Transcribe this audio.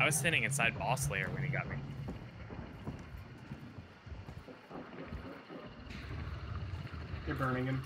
I was sitting inside boss layer when he got me. You're burning him.